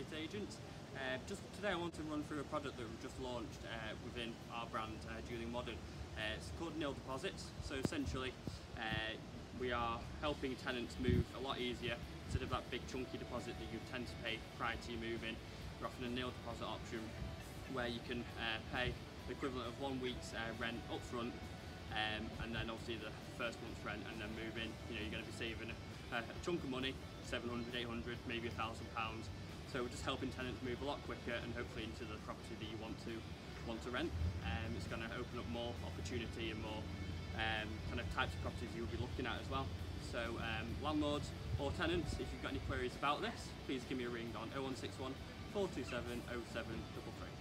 estate agents. Uh, just today I want to run through a product that we've just launched uh, within our brand, uh, Julian Wadden. Uh, it's called Nil Deposits. So essentially, uh, we are helping tenants move a lot easier instead of that big chunky deposit that you tend to pay prior to moving. We're offering a nil deposit option where you can uh, pay the equivalent of one week's rent up front um, and then obviously the first month's rent and then move in. You know, you're going to be saving a, a chunk of money, 700, 800, maybe a thousand pounds. So just helping tenants move a lot quicker and hopefully into the property that you want to want to rent. Um, it's going to open up more opportunity and more um, kind of types of properties you'll be looking at as well. So um, landlords or tenants, if you've got any queries about this, please give me a ring on 0161 427 07